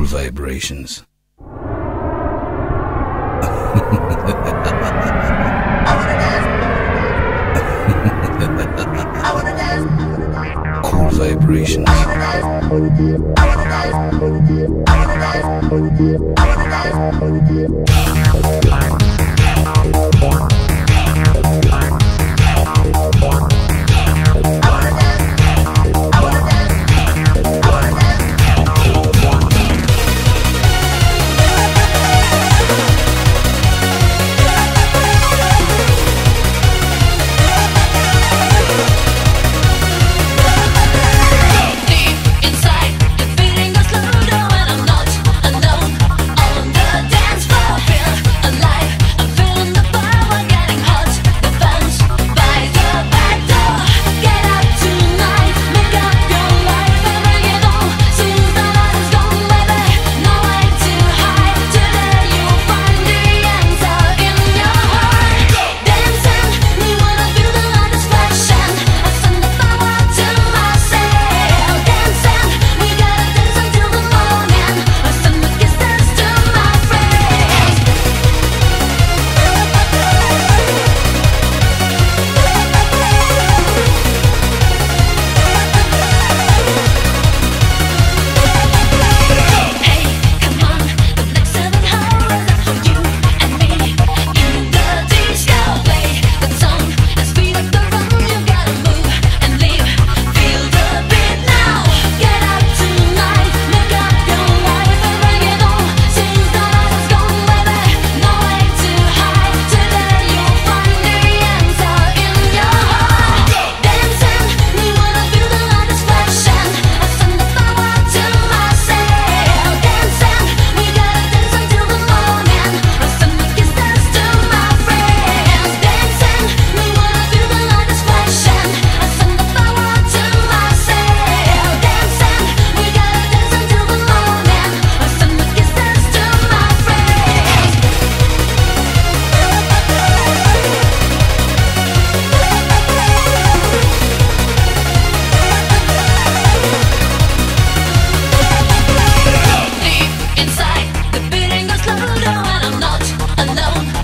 Cool vibrations. cool vibrations. alone, and I'm not alone.